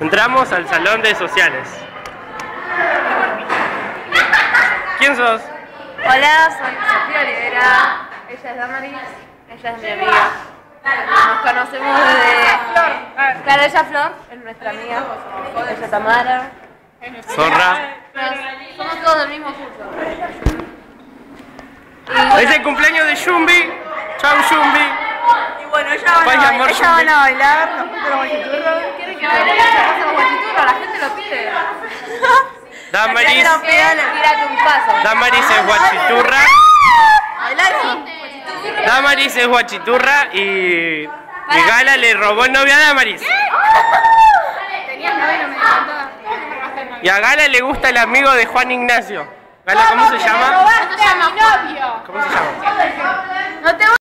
Entramos al salón de sociales. ¿Quién sos? Hola, soy Sofía Olivera. Ella es Damaris. Ella es mi amiga. Nos conocemos desde. Claro, ella es Flor, es nuestra amiga. Ella es Tamara. Zorra. Nos- Somos todos del mismo curso. Es el cumpleaños de Yumbi. Chau Yumbi. Y bueno, ella van, a, ella van a bailar, nos juntan los Damaris. Damaris es guachiturra. Damaris es guachiturra y. Y Gala le robó el novio a Damaris. Y a Gala le gusta el amigo de Juan Ignacio. Gala, ¿cómo se llama? ¿Cómo se llama?